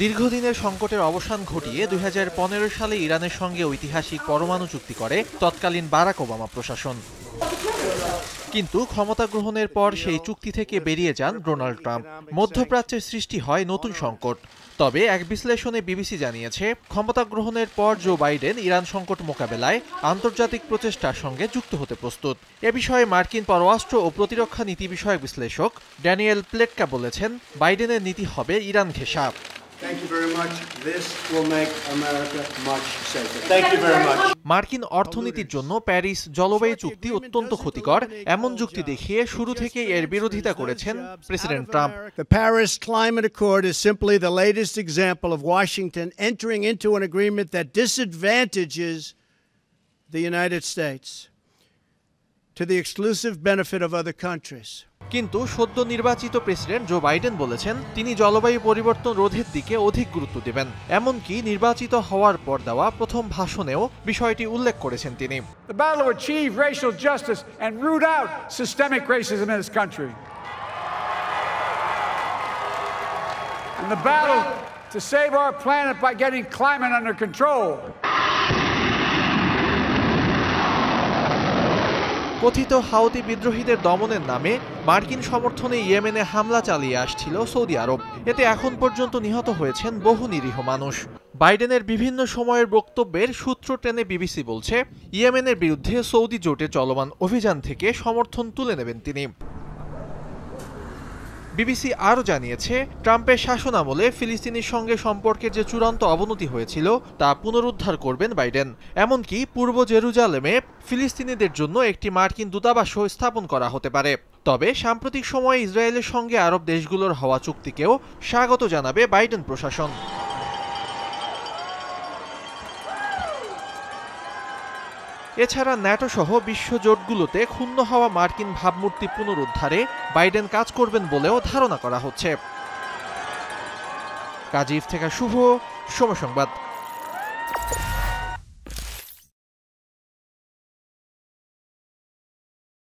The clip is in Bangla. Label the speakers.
Speaker 1: দীর্ঘদিনের সংকটের অবসান ঘটিয়ে দুই হাজার পনেরো সালে ইরানের সঙ্গে ঐতিহাসিক পরমাণু চুক্তি করে তৎকালীন বারাক ওবামা প্রশাসন। কিন্তু ক্ষমতা গ্রহণের পর সেই চুক্তি থেকে বেরিয়ে যান ডোনাল্ড ট্রাম্প। মধ্যপ্রাচ্যের সৃষ্টি হয় নতুন সংকট। তবে এক বিশ্লেষণে বিবিসি জানিয়েছে, ক্ষমতা গ্রহণের পর জো বাইডেন ইরান সংকট মোকাবেলায় আন্তর্জাতিক প্রচেষ্টার সঙ্গে যুক্ত হতে প্রস্তুত। এ বিষয়ে মার্কিন পররাষ্ট্র ও প্রতিরক্ষা নীতি বিষয়ক বিশ্লেষক ড্যানিয়েল প্লেটকা বলেছেন, বাইডেনের নীতি হবে ইরান ঘেঁষা।
Speaker 2: Thank you very much. This will make America much safer. Thank you very much.
Speaker 1: মার্কিন অর্থনীতির জন্য প্যারিস জলবায়ু চুক্তি অত্যন্ত ক্ষতিকর এমন যুক্তি দেখিয়ে শুরু থেকেই এর বিরোধিতা করেছেন president Trump
Speaker 2: The Paris Climate Accord is simply the latest example of Washington entering into an agreement that disadvantages the United States to the exclusive benefit of other countries.
Speaker 1: কিন্তু সদ্য নির্বাচিত প্রেসিডেন্ট জো বাইডেন বলেছেন তিনি জলবায়ু পরিবর্তন রোধের দিকে অধিক গুরুত্ব দেবেন এমনকি নির্বাচিত হওয়ার পর দেওয়া প্রথম ভাষণেও বিষয়টি উল্লেখ করেছেন তিনি
Speaker 3: To save our planet by getting climate under control.
Speaker 1: কথিত হাউতি বিদ্রোহীদের দমনের নামে মার্কিন সমর্থনে ইয়েমেনে হামলা চালিয়ে আসছিল সৌদি আরব। এতে এখন পর্যন্ত নিহত হয়েছেন বহু নিরীহ মানুষ। বাইডেনের বিভিন্ন সময়ের বক্তব্যের সূত্র টেনে বিবিসি বলছে, ইয়েমেনের বিরুদ্ধে সৌদি জোটে চলমান অভিযান থেকে সমর্থন তুলে নেবেন তিনি। বিবিসি আরও জানিয়েছে, ট্রাম্পের শাসন আমলে ফিলিস্তিনির সঙ্গে সম্পর্কের যে চূড়ান্ত অবনতি হয়েছিল, তা পুনরুদ্ধার করবেন বাইডেন। এমনকি পূর্ব জেরুজালেমে ফিলিস্তিনিদের জন্য একটি মার্কিন দূতাবাসও স্থাপন করা হতে পারে। তবে সাম্প্রতিক সময়ে ইসরায়েলের সঙ্গে আরব দেশগুলোর হওয়া চুক্তিকেও স্বাগত জানাবে বাইডেন প্রশাসন। এছাড়া ন্যাটো সহ বিশ্ব জোটগুলোতে ক্ষুণ্ণ হওয়া মার্কিন ভাবমূর্তি পুনরুদ্ধারে বাইডেন কাজ করবেন বলেও ধারণা করা হচ্ছে। কাজীফ থেকে শুভ, সময় সংবাদ।